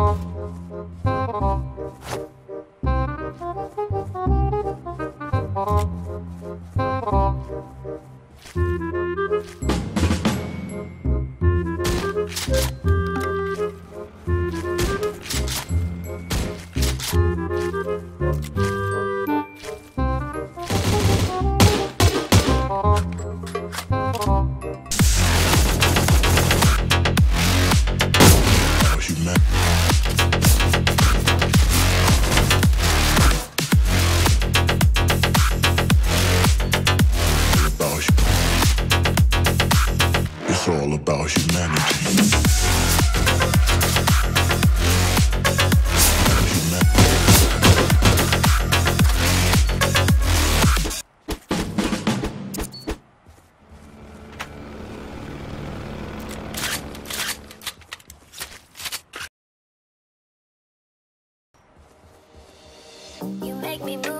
Oh. all about humanity. You make me move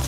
Oh.